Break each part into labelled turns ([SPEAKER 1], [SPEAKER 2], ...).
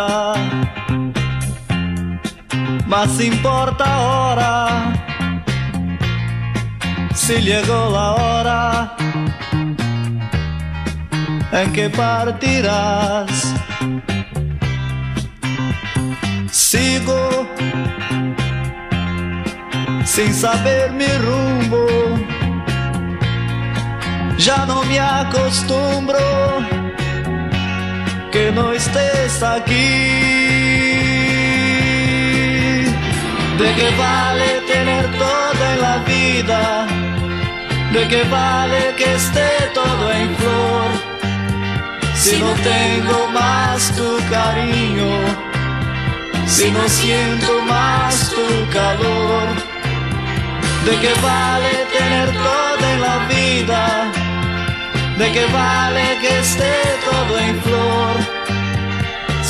[SPEAKER 1] nada, más importa ahora si llegó la hora en que partirás. Sigo sin saber mi rumbo, ya no me acostumbro no estés aquí. ¿De qué vale tener todo en la vida? ¿De qué vale que esté todo en flor? Si no tengo más tu cariño, si no siento más tu calor. ¿De qué vale tener todo en la vida? ¿De qué vale que esté todo en flor?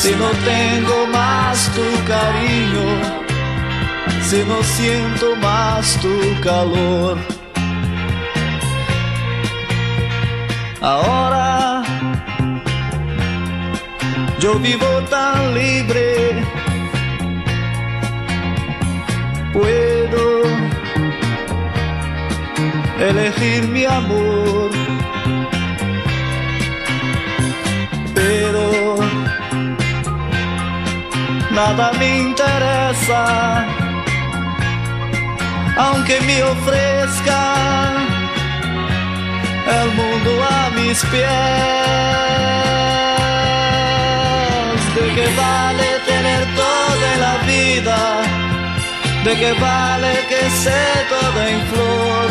[SPEAKER 1] Si no tengo más tu cariño, si no siento más tu calor. Ahora yo vivo tan libre, puedo elegir mi amor, nada me interesa, aunque me ofrezca el mundo a mis pies. ¿De qué vale tener toda la vida? ¿De qué vale que sé todo en flor?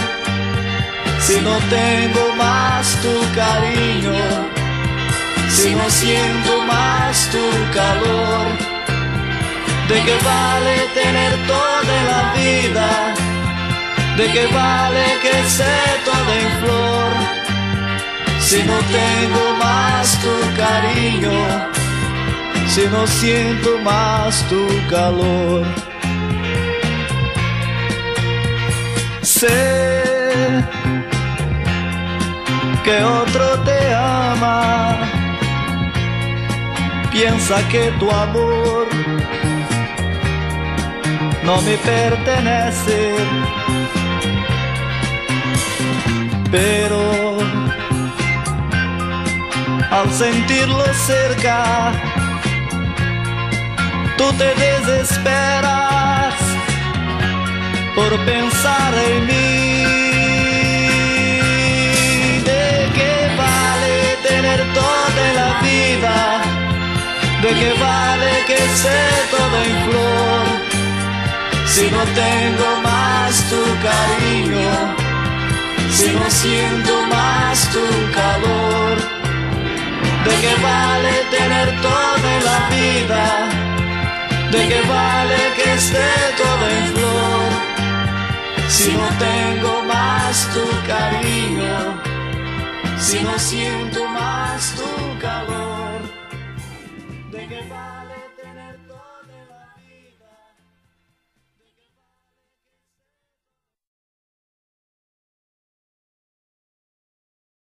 [SPEAKER 1] Si no tengo más tu cariño, si no siento más tu calor. ¿De qué vale tener toda la vida? ¿De qué vale que sé todo en flor? Si no tengo más tu cariño, si no siento más tu calor. Sé que otro te ama, piensa que tu amor no me pertenece pero al sentirlo cerca, tú te desesperas por pensar en mí. ¿De qué vale tener toda la vida? ¿De qué vale que sé todo en flor? Si no tengo más tu cariño si no siento más tu calor? ¿De qué vale tener toda la vida? ¿De qué vale que esté todo en flor? Si no tengo más tu cariño, si no siento más tu calor.